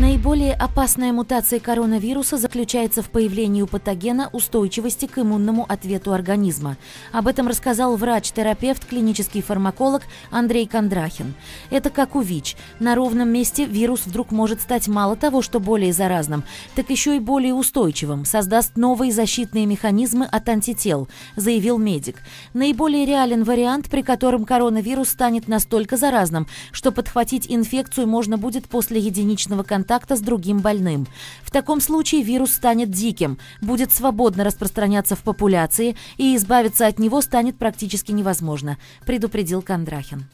Наиболее опасная мутация коронавируса заключается в появлении у патогена устойчивости к иммунному ответу организма. Об этом рассказал врач-терапевт, клинический фармаколог Андрей Кондрахин. Это как у ВИЧ. На ровном месте вирус вдруг может стать мало того, что более заразным, так еще и более устойчивым, создаст новые защитные механизмы от антител, заявил медик. Наиболее реален вариант, при котором коронавирус станет настолько заразным, что подхватить инфекцию можно будет после единичного контакта контакта с другим больным. В таком случае вирус станет диким, будет свободно распространяться в популяции, и избавиться от него станет практически невозможно, предупредил Кондрахин.